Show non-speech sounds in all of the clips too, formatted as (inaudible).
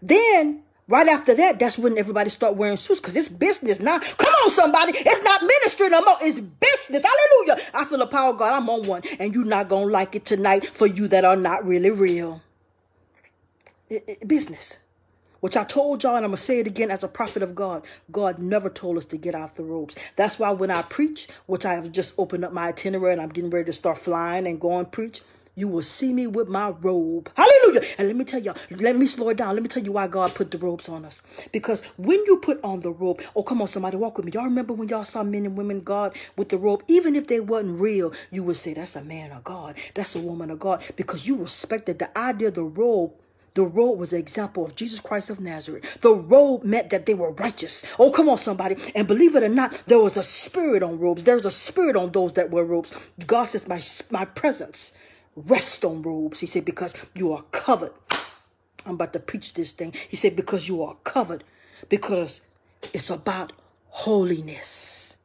Then Right after that, that's when everybody start wearing suits because it's business now. Come on, somebody. It's not ministry no more. It's business. Hallelujah. I feel the power of God. I'm on one. And you're not going to like it tonight for you that are not really real. It, it, business. Which I told y'all, and I'm going to say it again as a prophet of God. God never told us to get off the ropes. That's why when I preach, which I have just opened up my itinerary and I'm getting ready to start flying and go and preach, you will see me with my robe. Hallelujah. And let me tell y'all, let me slow it down. Let me tell you why God put the robes on us. Because when you put on the robe, oh, come on, somebody walk with me. Y'all remember when y'all saw men and women God with the robe? Even if they wasn't real, you would say, that's a man of God. That's a woman of God. Because you respected the idea of the robe the robe was an example of Jesus Christ of Nazareth. The robe meant that they were righteous. Oh, come on, somebody. And believe it or not, there was a spirit on robes. There's a spirit on those that wear robes. God says, my, my presence rest on robes. He said, because you are covered. I'm about to preach this thing. He said, because you are covered, because it's about holiness.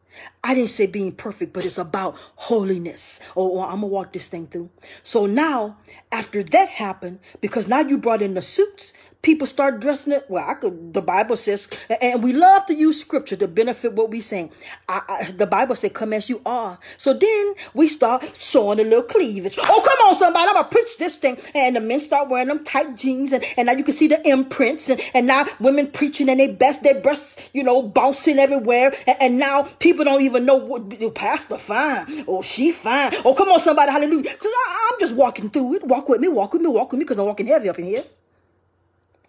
I didn't say being perfect, but it's about holiness. Oh, oh I'm gonna walk this thing through. So now, after that happened, because now you brought in the suits, people start dressing it. Well, I could. The Bible says, and we love to use scripture to benefit what we saying. I, I, the Bible said, "Come as you are." So then we start showing a little cleavage. Oh, come on, somebody! I'm gonna preach this thing, and the men start wearing them tight jeans, and, and now you can see the imprints, and, and now women preaching and they best their breasts, you know, bouncing everywhere, and, and now people don't even know what the pastor fine. Oh, she fine. Oh, come on, somebody! Hallelujah! I, I'm just walking through it. Walk with me, walk with me, walk with me, because I'm walking heavy up in here.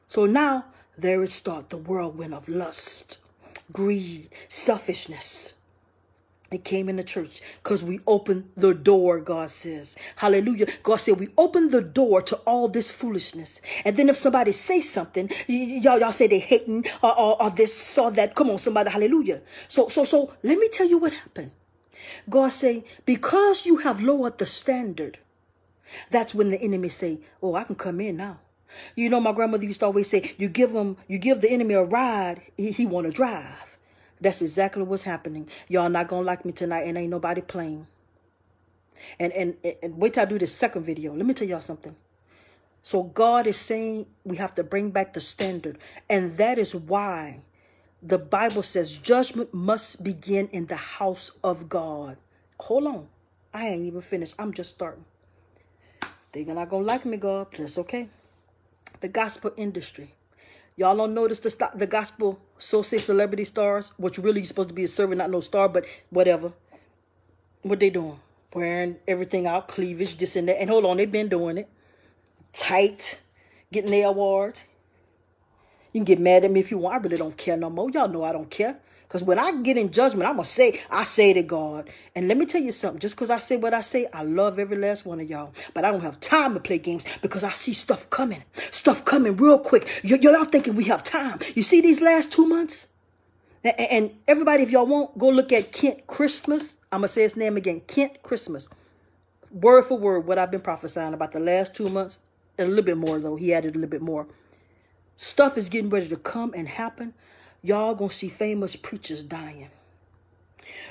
So now there it start the whirlwind of lust, greed, selfishness. It came in the church because we opened the door, God says. Hallelujah. God said we opened the door to all this foolishness. And then if somebody say something, y'all, y'all say they hating or, or, or this or that. Come on, somebody. Hallelujah. So, so, so let me tell you what happened. God say, because you have lowered the standard, that's when the enemy say, oh, I can come in now. You know, my grandmother used to always say, you give him, you give the enemy a ride, he, he want to drive. That's exactly what's happening. Y'all not going to like me tonight and ain't nobody playing. And, and, and wait till I do this second video. Let me tell y'all something. So God is saying we have to bring back the standard. And that is why the Bible says judgment must begin in the house of God. Hold on. I ain't even finished. I'm just starting. They're not going to like me, God. That's okay the gospel industry. Y'all don't notice the the gospel so say celebrity stars, which really you're supposed to be a servant, not no star, but whatever. What they doing? Wearing everything out, cleavage, just in there. And hold on, they've been doing it. Tight, getting their awards. You can get mad at me if you want. I really don't care no more. Y'all know I don't care. Because when I get in judgment, I'm going to say, I say to God. And let me tell you something. Just because I say what I say, I love every last one of y'all. But I don't have time to play games because I see stuff coming. Stuff coming real quick. Y- y'all thinking we have time. You see these last two months? And, and everybody, if y'all want, go look at Kent Christmas. I'm going to say his name again. Kent Christmas. Word for word, what I've been prophesying about the last two months. A little bit more, though. He added a little bit more. Stuff is getting ready to come and happen y'all gonna see famous preachers dying.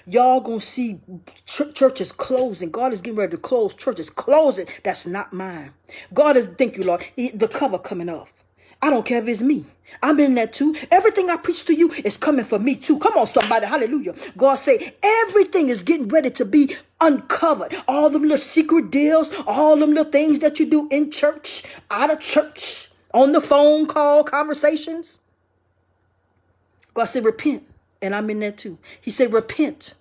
Y'all gonna see ch- churches closing. God is getting ready to close churches. Closing. That's not mine. God is, thank you, Lord. He, the cover coming off. I don't care if it's me. I'm in that too. Everything I preach to you is coming for me too. Come on, somebody. Hallelujah. God say everything is getting ready to be uncovered. All them little secret deals, all them little things that you do in church, out of church, on the phone call conversations. God said, repent. And I'm in there too. He said, repent.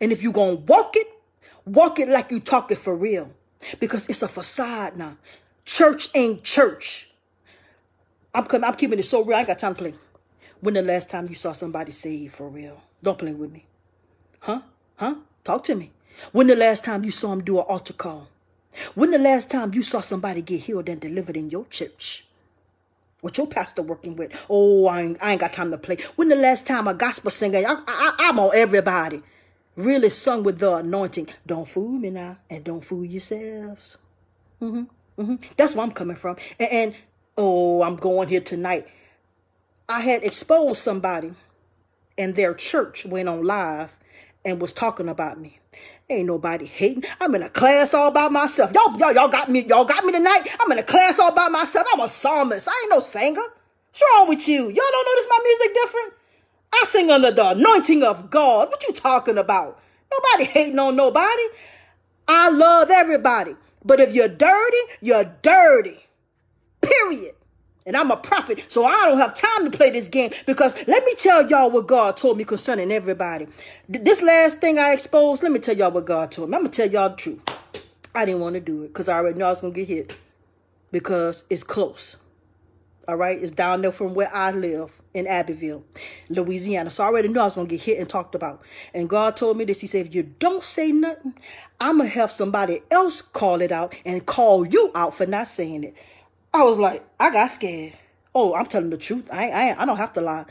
And if you're going to walk it, walk it like you talk it for real. Because it's a facade now. Church ain't church. I'm, I'm keeping it so real. I ain't got time to play. When the last time you saw somebody saved for real? Don't play with me. Huh? Huh? Talk to me. When the last time you saw him do an altar call? When the last time you saw somebody get healed and delivered in your church? What your pastor working with? Oh, I ain't, I ain't got time to play. When the last time a gospel singer, I, I, I'm on everybody, really sung with the anointing. Don't fool me now, and don't fool yourselves. Mm-hmm, mm-hmm. That's where I'm coming from. And, and oh, I'm going here tonight. I had exposed somebody, and their church went on live, and was talking about me. Ain't nobody hating. I'm in a class all by myself. Y'all, y'all, y'all got me. Y'all got me tonight. I'm in a class all by myself. I'm a psalmist. I ain't no singer. What's wrong with you? Y'all don't notice my music different? I sing under the anointing of God. What you talking about? Nobody hating on nobody. I love everybody. But if you're dirty, you're dirty. Period. And I'm a prophet, so I don't have time to play this game because let me tell y'all what God told me concerning everybody. This last thing I exposed, let me tell y'all what God told me. I'm going to tell y'all the truth. I didn't want to do it because I already knew I was going to get hit because it's close. All right, it's down there from where I live in Abbeville, Louisiana. So I already knew I was going to get hit and talked about. And God told me this. He said, if you don't say nothing, I'm going to have somebody else call it out and call you out for not saying it. I was like, I got scared. Oh, I'm telling the truth. I I I don't have to lie.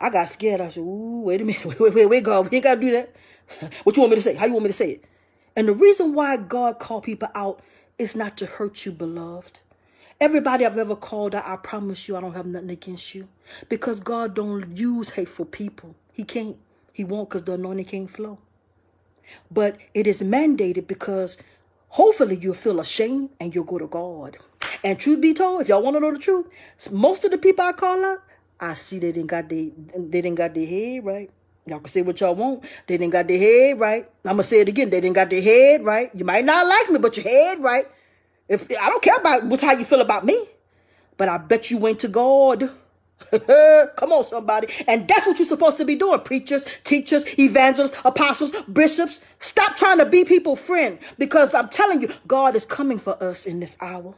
I got scared. I said, ooh, wait a minute. (laughs) Wait, wait, wait, wait, God. We ain't got to do that. (laughs) what you want me to say? How you want me to say it? And the reason why God called people out is not to hurt you, beloved. Everybody I've ever called out, I promise you I don't have nothing against you. Because God don't use hateful people. He can't. He won't because the anointing can't flow. But it is mandated because hopefully you'll feel ashamed and you'll go to God. And truth be told, if y'all want to know the truth, most of the people I call out, I see they didn't got they they didn't got their head right. Y'all can say what y'all want. They didn't got their head right. I'm gonna say it again. They didn't got their head right. You might not like me, but your head right. If I don't care about how you feel about me, but I bet you went to God. (laughs) Come on, somebody. And that's what you're supposed to be doing. Preachers, teachers, evangelists, apostles, bishops. Stop trying to be people friend because I'm telling you, God is coming for us in this hour.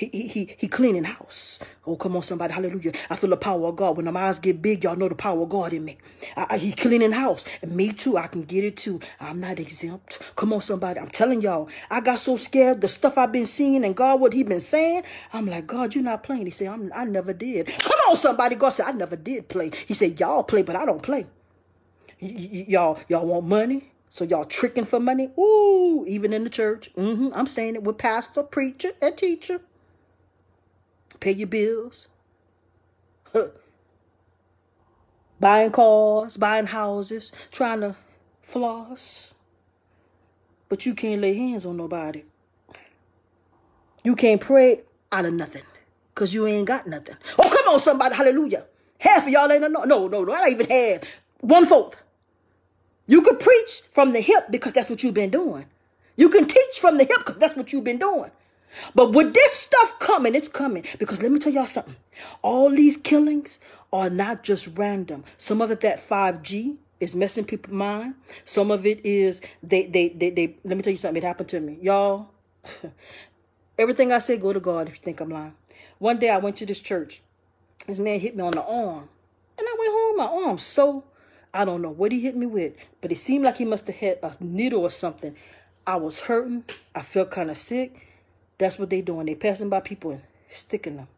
He, he, he, cleaning house. Oh, come on, somebody. Hallelujah. I feel the power of God. When my eyes get big, y'all know the power of God in me. I, I, he cleaning house. And me too. I can get it too. I'm not exempt. Come on, somebody. I'm telling y'all, I got so scared. The stuff I've been seeing and God, what he been saying. I'm like, God, you're not playing. He said, I'm, I never did. Come on, somebody. God said, I never did play. He said, y'all play, but I don't play. Y'all, y'all want money? So y'all tricking for money? Ooh, even in the church. Mm-hmm. I'm saying it with pastor, preacher, and teacher pay your bills, (laughs) buying cars, buying houses, trying to floss. But you can't lay hands on nobody. You can't pray out of nothing because you ain't got nothing. Oh, come on, somebody. Hallelujah. Half of y'all ain't no, no, no, not even half. One fourth. You could preach from the hip because that's what you've been doing. You can teach from the hip because that's what you've been doing. But with this stuff coming, it's coming. Because let me tell y'all something. All these killings are not just random. Some of it that 5G is messing people's mind. Some of it is they they they, they let me tell you something. It happened to me. Y'all, (laughs) everything I say, go to God if you think I'm lying. One day I went to this church. This man hit me on the arm. And I went home, my arm so I don't know what he hit me with, but it seemed like he must have had a needle or something. I was hurting. I felt kind of sick. That's what they doing. They passing by people and sticking them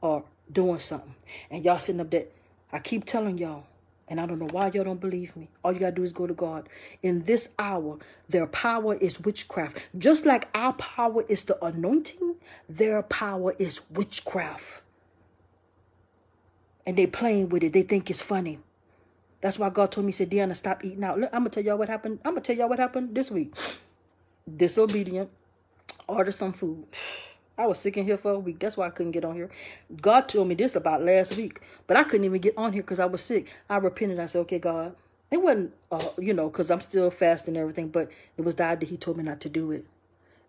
or doing something. And y'all sitting up there. I keep telling y'all, and I don't know why y'all don't believe me. All you got to do is go to God. In this hour, their power is witchcraft. Just like our power is the anointing, their power is witchcraft. And they playing with it. They think it's funny. That's why God told me, he said, Deanna, stop eating out. Look, I'm going to tell y'all what happened. I'm going to tell y'all what happened this week. Disobedient order some food. (sighs) I was sick in here for a week. That's why I couldn't get on here. God told me this about last week, but I couldn't even get on here because I was sick. I repented. I said, okay, God. It wasn't, uh, you know, because I'm still fasting and everything, but it was that He told me not to do it.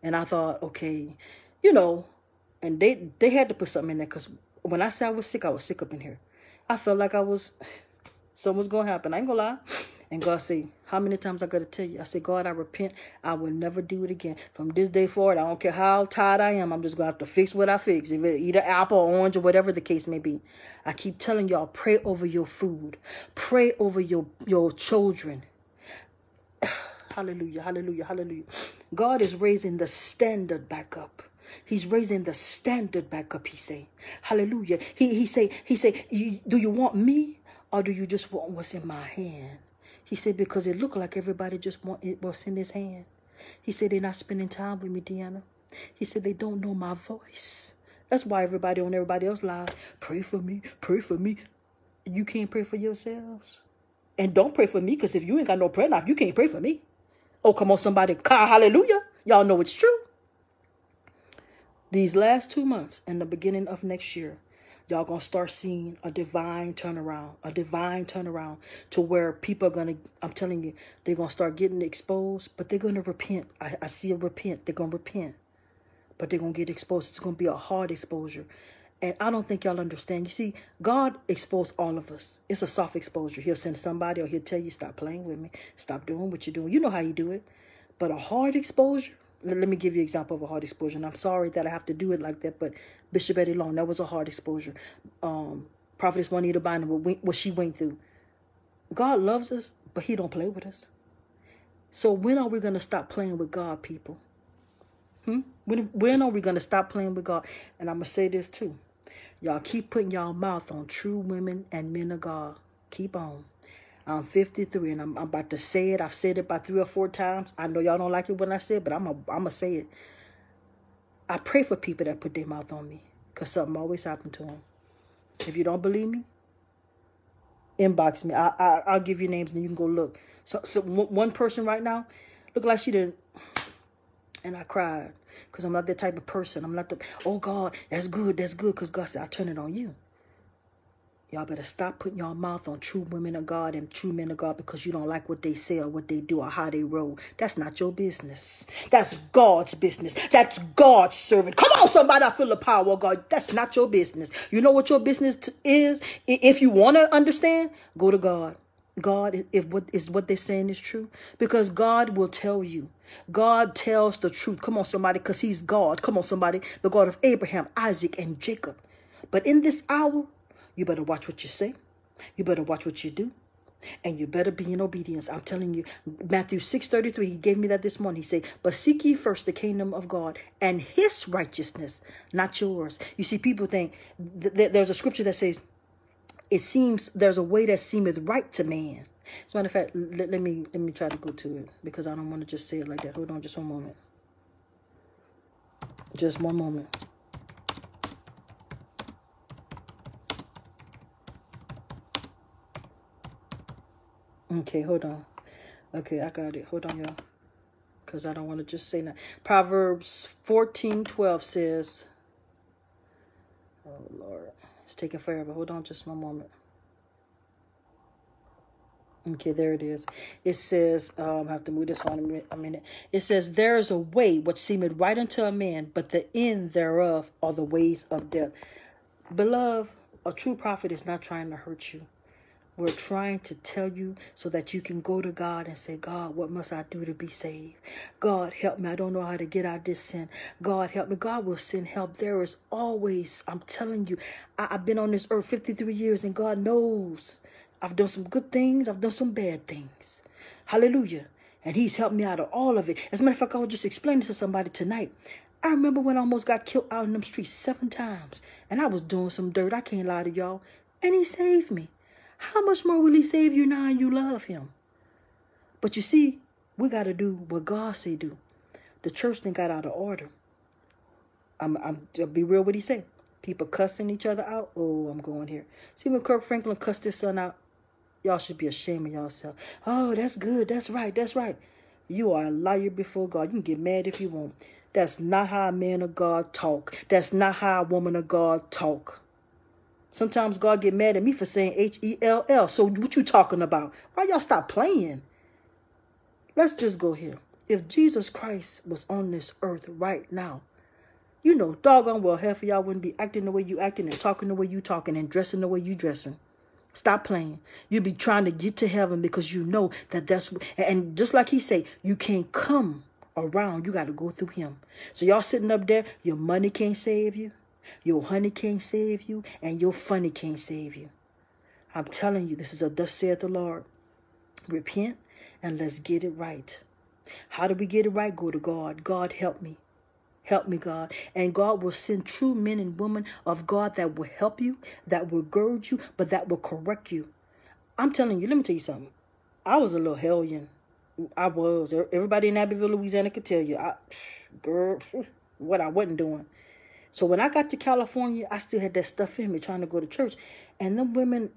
And I thought, okay, you know, and they they had to put something in there because when I said I was sick, I was sick up in here. I felt like I was, (sighs) something was going to happen. I ain't going to lie. And God say, how many times I got to tell you? I say, God, I repent. I will never do it again. From this day forward, I don't care how tired I am. I'm just going to have to fix what I fix. If it, either apple, or orange, or whatever the case may be. I keep telling y'all, pray over your food. Pray over your, your children. (sighs) hallelujah, hallelujah, hallelujah. God is raising the standard back up. He's raising the standard back up, he say. Hallelujah. He, he say, he say, do you want me or do you just want what's in my hand? He said, because it looked like everybody just want it was in his hand. He said, they're not spending time with me, Deanna. He said, they don't know my voice. That's why everybody on everybody else live. Pray for me. Pray for me. You can't pray for yourselves. And don't pray for me because if you ain't got no prayer life, you can't pray for me. Oh, come on, somebody. Hallelujah. Y'all know it's true. These last two months and the beginning of next year, y'all gonna start seeing a divine turnaround, a divine turnaround to where people are gonna, I'm telling you, they're gonna start getting exposed, but they're gonna repent. I, I see a repent. They're gonna repent, but they're gonna get exposed. It's gonna be a hard exposure. And I don't think y'all understand. You see, God exposed all of us. It's a soft exposure. He'll send somebody or he'll tell you, stop playing with me. Stop doing what you're doing. You know how you do it. But a hard exposure, let, me give you an example of a hard exposure. And I'm sorry that I have to do it like that, but Bishop Eddie Long, that was a hard exposure. Um, Prophetess Juanita Bynum, what, what she went through. God loves us, but he don't play with us. So when are we going to stop playing with God, people? Hmm? When, when are we going to stop playing with God? And I'm going to say this too. Y'all keep putting y'all mouth on true women and men of God. Keep on. I'm 53 and I'm, I'm, about to say it. I've said it about three or four times. I know y'all don't like it when I say it, but I'm going I'm to say it. I pray for people that put their mouth on me because something always happened to them. If you don't believe me, inbox me. I, I, I'll give you names and you can go look. So, so one person right now, look like she didn't, and I cried because I'm not that type of person. I'm not the, oh God, that's good, that's good, because God said, I'll turn it on you. Y'all better stop putting your mouth on true women of God and true men of God because you don't like what they say or what they do or how they roll. That's not your business. That's God's business. That's God's servant. Come on, somebody. I feel the power of God. That's not your business. You know what your business is? If you want to understand, go to God. God, if what is what they're saying is true, because God will tell you. God tells the truth. Come on, somebody, because He's God. Come on, somebody, the God of Abraham, Isaac, and Jacob. But in this hour, you better watch what you say. You better watch what you do. And you better be in obedience. I'm telling you, Matthew 6:33, he gave me that this morning. He said, But seek ye first the kingdom of God and his righteousness, not yours. You see, people think th- th- there's a scripture that says, it seems there's a way that seemeth right to man. As a matter of fact, let, let me let me try to go to it because I don't want to just say it like that. Hold on just one moment. Just one moment. Okay, hold on. Okay, I got it. Hold on, y'all. Because I don't want to just say that. Proverbs 14, 12 says, Oh, Lord. It's taking forever. Hold on just one moment. Okay, there it is. It says, um, I have to move this one a minute. It says, There is a way which seemeth right unto a man, but the end thereof are the ways of death. Beloved, a true prophet is not trying to hurt you. We're trying to tell you so that you can go to God and say, God, what must I do to be saved? God, help me. I don't know how to get out of this sin. God, help me. God will send help. There is always, I'm telling you, I, have been on this earth 53 years and God knows I've done some good things. I've done some bad things. Hallelujah. And he's helped me out of all of it. As a matter of fact, I was just explaining to somebody tonight. I remember when I almost got killed out in them streets seven times. And I was doing some dirt. I can't lie to y'all. And he saved me. How much more will he save you now you love him? But you see, we got to do what God say do. The church then got out of order. I'm, I'm, I'll be real what he said. People cussing each other out. Oh, I'm going here. See when Kirk Franklin cussed his son out? Y'all should be ashamed of yourself. Oh, that's good. That's right. That's right. You are a liar before God. You can get mad if you want. That's not how a man of God talk. That's not how a woman of God talk. Sometimes God get mad at me for saying H-E-L-L. So what you talking about? Why y'all stop playing? Let's just go here. If Jesus Christ was on this earth right now, you know, doggone well, half of y'all wouldn't be acting the way you acting and talking the way you talking and dressing the way you dressing. Stop playing. You'd be trying to get to heaven because you know that that's, and just like he say, you can't come around. You got to go through him. So y'all sitting up there, your money can't save you. Your honey can't save you, and your funny can't save you. I'm telling you, this is a thus saith the Lord. Repent and let's get it right. How do we get it right? Go to God. God, help me. Help me, God. And God will send true men and women of God that will help you, that will gird you, but that will correct you. I'm telling you, let me tell you something. I was a little hellion. I was. Everybody in Abbeville, Louisiana could tell you. I, girl, what I wasn't doing. So when I got to California, I still had that stuff in me trying to go to church. And them women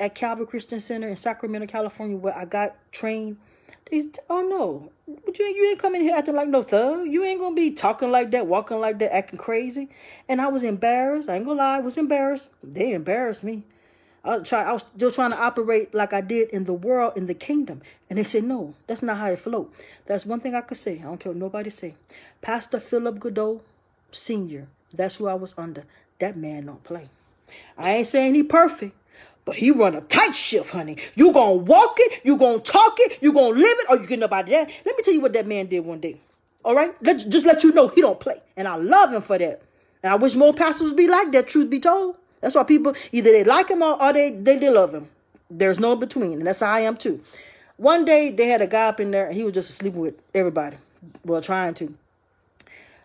at Calvary Christian Center in Sacramento, California, where I got trained. They, oh no, but you, you ain't coming here acting like no thug. You ain't gonna be talking like that, walking like that, acting crazy. And I was embarrassed. I ain't gonna lie, I was embarrassed. They embarrassed me. I was, try, I was still trying to operate like I did in the world, in the kingdom. And they said, no, that's not how it flow. That's one thing I could say. I don't care what nobody say. Pastor Philip Goudeaux, Sr., that's who I was under. That man don't play. I ain't saying he perfect, but he run a tight shift, honey. You gonna walk it, you gonna talk it, you gonna live it, or you get nobody that. Let me tell you what that man did one day. All right? Let, just let you know he don't play. And I love him for that. And I wish more pastors would be like that, truth be told. That's why people, either they like him or, or they, they, they love him. There's no in between. And that's how I am too. One day they had a guy up in there. and He was just sleeping with everybody. Well, trying to.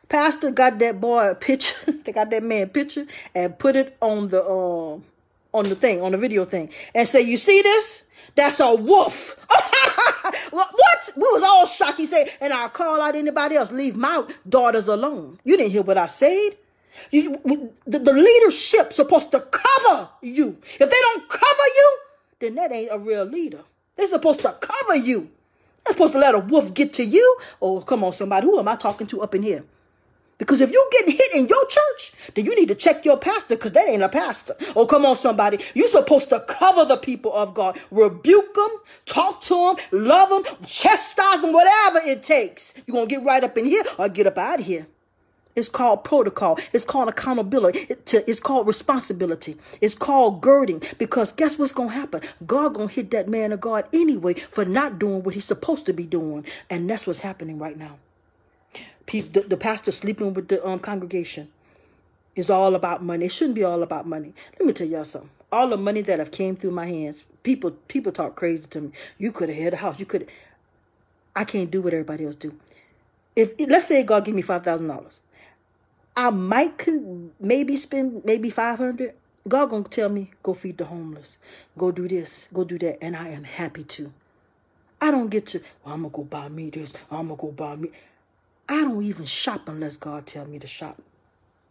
Pastor got that boy a picture. (laughs) they got that man picture and put it on the um on the thing, on the video thing, and say, "You see this? That's a wolf." (laughs) what? We was all shocked. He said, "And I'll call out anybody else. Leave my daughters alone." You didn't hear what I said. You, the, the leadership supposed to cover you. If they don't cover you, then that ain't a real leader. They're supposed to cover you. They're supposed to let a wolf get to you. Oh, come on, somebody. Who am I talking to up in here? Because if you're getting hit in your church, then you need to check your pastor because that ain't a pastor. Oh, come on, somebody. You're supposed to cover the people of God. Rebuke them, talk to them, love them, chastise them, whatever it takes. You're going to get right up in here or get up out of here. It's called protocol. It's called accountability. It's called responsibility. It's called girding. Because guess what's going to happen? God going to hit that man of God anyway for not doing what he's supposed to be doing. And that's what's happening right now the, the pastor sleeping with the um, congregation is all about money. It shouldn't be all about money. Let me tell y'all something. All the money that have came through my hands, people people talk crazy to me. You could have had a house. You could. I can't do what everybody else do. If let's say God give me five thousand dollars, I might could maybe spend maybe five hundred. God gonna tell me go feed the homeless, go do this, go do that, and I am happy to. I don't get to. Well, I'm gonna go buy me this. I'm gonna go buy me. I don't even shop unless God tell me to shop.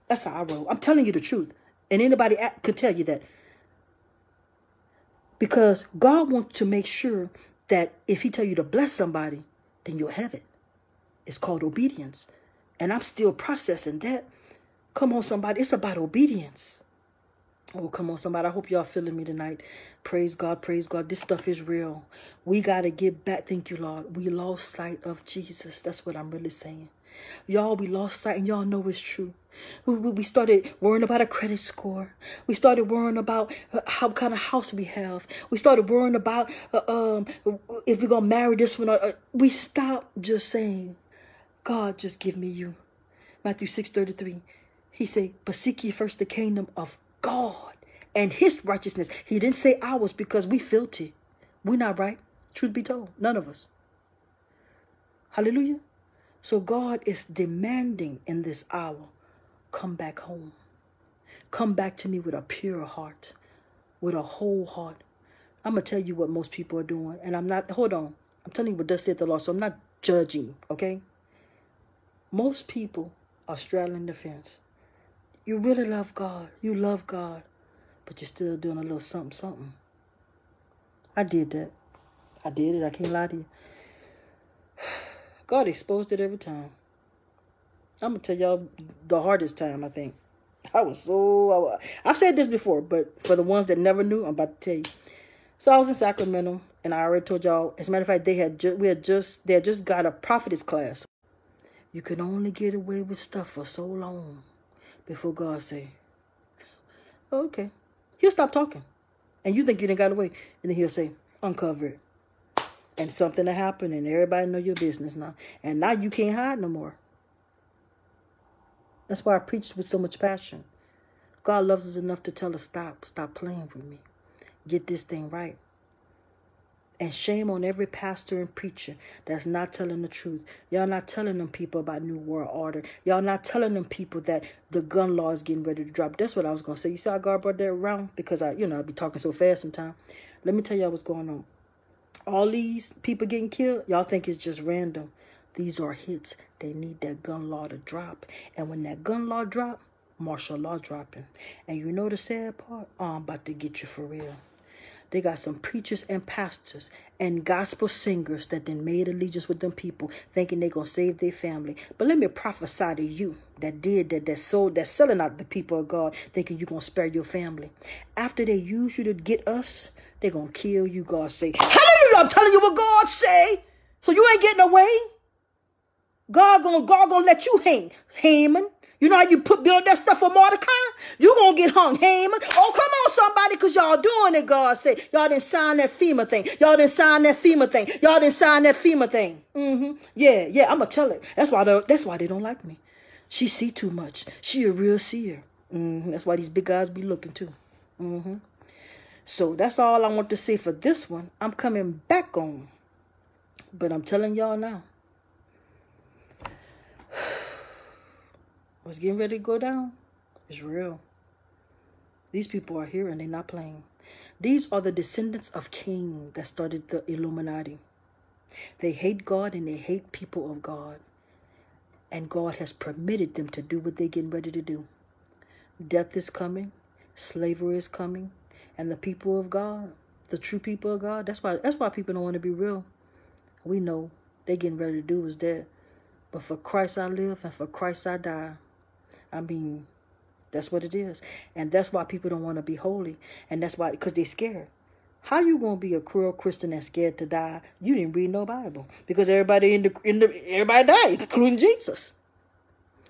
That's how I roll. I'm telling you the truth. And anybody could tell you that. Because God wants to make sure that if he tell you to bless somebody, then you'll have it. It's called obedience. And I'm still processing that. Come on, somebody. It's about obedience. Oh, come on, somebody. I hope y'all feeling me tonight. Praise God, praise God. This stuff is real. We got to get back. Thank you, Lord. We lost sight of Jesus. That's what I'm really saying. Y'all, we lost sight, and y'all know it's true. We, we, we started worrying about a credit score. We started worrying about uh, how kind of house we have. We started worrying about uh, um, if we're going to marry this one. Or, uh, we stopped just saying, God, just give me you. Matthew 6 33. He said, But seek ye first the kingdom of God and his righteousness. He didn't say ours because we filthy. We're not right. Truth be told, none of us. Hallelujah. So God is demanding in this hour, come back home. Come back to me with a pure heart, with a whole heart. I'm going to tell you what most people are doing. And I'm not, hold on. I'm telling you what does said the law, So I'm not judging, okay? Most people are straddling the fence. You really love God. You love God. But you're still doing a little something, something. I did that. I did it. I can't lie to you. (sighs) God exposed it every time. I'm going to tell y'all the hardest time, I think. I was so. I, I've said this before, but for the ones that never knew, I'm about to tell you. So I was in Sacramento, and I already told y'all. As a matter of fact, they had just we had just they had just got a prophetess class. You can only get away with stuff for so long before God say, oh, okay. He'll stop talking. And you think you didn't got away. And then he'll say, uncover it. And something to happen and everybody know your business now. And now you can't hide no more. That's why I preached with so much passion. God loves us enough to tell us, stop, stop playing with me. Get this thing right. And shame on every pastor and preacher that's not telling the truth. Y'all not telling them people about New World Order. Y'all not telling them people that the gun law is getting ready to drop. That's what I was going to say. You see how God brought that around? Because I, you know, I be talking so fast sometimes. Let me tell y'all what's going on. All these people getting killed, y'all think it's just random. These are hits. They need that gun law to drop. And when that gun law drop, martial law dropping. And you know the sad part? I'm about to get you for real. They got some preachers and pastors and gospel singers that then made allegiance with them people, thinking they gonna save their family. But let me prophesy to you that did that, that sold, that selling out the people of God, thinking you gonna spare your family. After they use you to get us, they gonna kill you. God say, Hallelujah! I'm telling you what God say. So you ain't getting away. God gonna God gonna let you hang, Haman. You know how you put build that stuff for Mordecai? You gonna get hung, Haman. Oh, come on, somebody, cause y'all doing it, God said. Y'all didn't sign that FEMA thing. Y'all didn't sign that FEMA thing. Y'all didn't sign that FEMA thing. Mm-hmm. Yeah, yeah, I'm gonna tell it. That's why that's why they don't like me. She see too much. She a real seer. Mm-hmm. That's why these big guys be looking too. Mm-hmm. So that's all I want to say for this one. I'm coming back on. But I'm telling y'all now. What's getting ready to go down is real. These people are here and they're not playing. These are the descendants of Cain that started the Illuminati. They hate God and they hate people of God. And God has permitted them to do what they're getting ready to do. Death is coming, slavery is coming, and the people of God, the true people of God, that's why that's why people don't want to be real. We know they're getting ready to do is dead. But for Christ I live and for Christ I die. I mean, that's what it is. And that's why people don't want to be holy. And that's why, because they're scared. How you gonna be a cruel Christian and scared to die? You didn't read no Bible because everybody in the in the everybody died, including Jesus.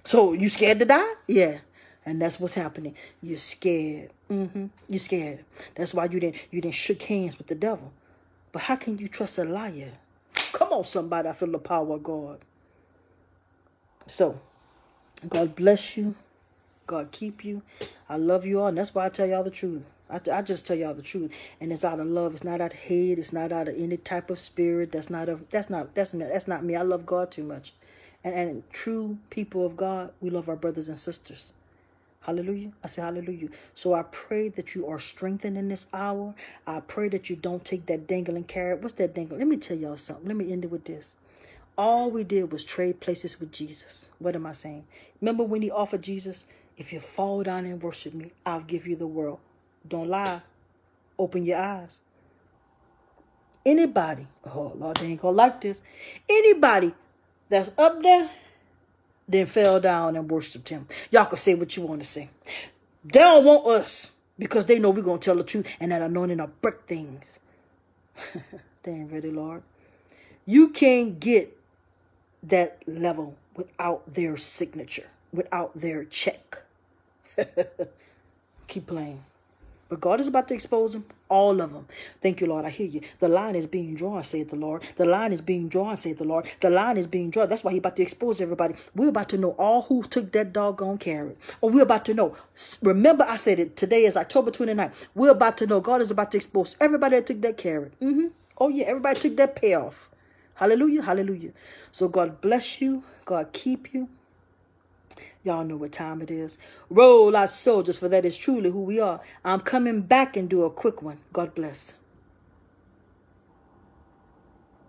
So you scared to die? Yeah, and that's what's happening. You're scared. Mm-hmm. You're scared. That's why you didn't you didn't shook hands with the devil. But how can you trust a liar? Come on, somebody! I feel the power of God. So God bless you. God keep you. I love you all, and that's why I tell y'all the truth. I, I just tell y'all the truth, and it's out of love. It's not out of hate. It's not out of any type of spirit. That's not of. That's not. That's that's not me. I love God too much, and and true people of God, we love our brothers and sisters. Hallelujah. I say hallelujah. So I pray that you are strengthened in this hour. I pray that you don't take that dangling carrot. What's that dangling? Let me tell y'all something. Let me end it with this. All we did was trade places with Jesus. What am I saying? Remember when he offered Jesus, if you fall down and worship me, I'll give you the world. Don't lie. Open your eyes. Anybody, oh Lord, they ain't gonna like this. Anybody that's up there, then fell down and worshiped him. Y'all can say what you want to say. They don't want us because they know we're gonna tell the truth and that anointing will break things. (laughs) they ain't ready, Lord. You can't get that level without their signature, without their check. (laughs) Keep playing. But God is about to expose them, all of them. Thank you, Lord. I hear you. The line is being drawn, said the Lord. The line is being drawn, said the Lord. The line is being drawn. That's why He about to expose everybody. We're about to know all who took that doggone carrot. Or we're about to know. Remember, I said it. Today is October 29th. We're about to know. God is about to expose everybody that took that carrot. Mm-hmm. Oh, yeah. Everybody took that payoff. Hallelujah. Hallelujah. So God bless you. God keep you. Y'all know what time it is. Roll out soldiers, for that is truly who we are. I'm coming back and do a quick one. God bless.